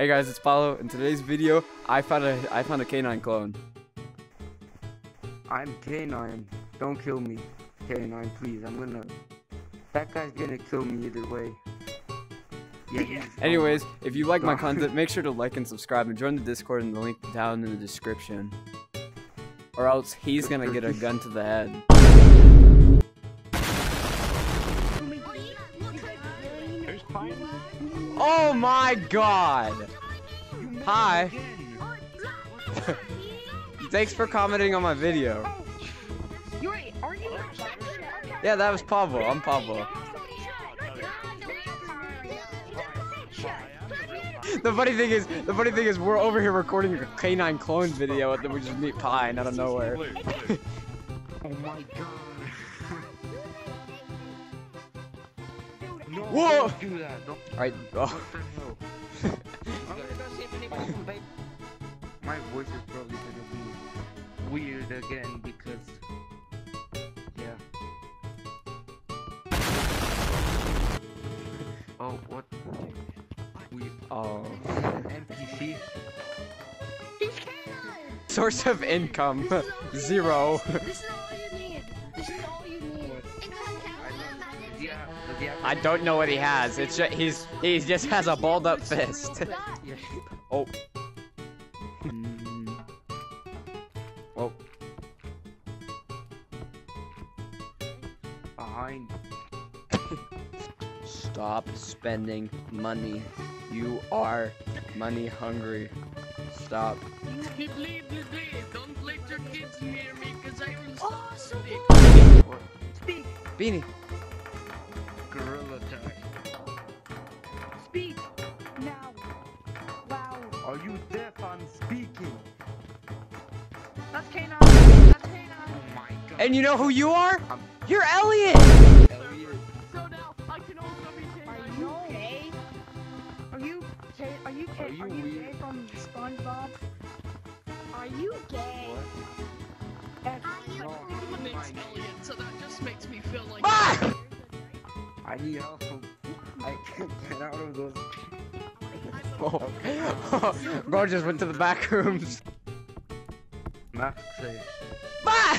Hey guys, it's Pablo. In today's video, I found a I found a canine clone. I'm K9. Don't kill me. K9, please. I'm gonna. That guy's gonna kill me either way. Yeah. Anyways, if you like my content, make sure to like and subscribe and join the Discord in the link down in the description. Or else he's gonna get a gun to the head. Oh my god! Hi. Thanks for commenting on my video. Yeah, that was Pablo. I'm Pablo. The funny thing is, the funny thing is, we're over here recording a canine clone video, and then we just meet Pine out of nowhere. Oh my god. No, Whoa! Don't do that. Don't. Alright, oh. What the hell? My voice is probably gonna be weird again because. Yeah. Oh, what? Weird. oh. NPC? Source of income, zero. I don't know what he has. It's just, he's he just has a balled up fist. Oh. Hmm. Oh. Behind. Stop spending money. You are money hungry. Stop. Bleed, bleed, bleed. Don't let your kids near me, cause I will Oh, so Speak, Beanie. That's K9. That's K9. Oh my god. And you know who you are? I'm You're Elliot. Elliot. So now I can also be Are K9. you gay? Are you K? Are you K? Are Are you you, gay from SpongeBob? Are you gay? What? No, My name's. Elliot, so that just makes me feel like. Ah! I need help. I can't get out of those. Oh. Bro just went to the back rooms. Né? Sei. Vai!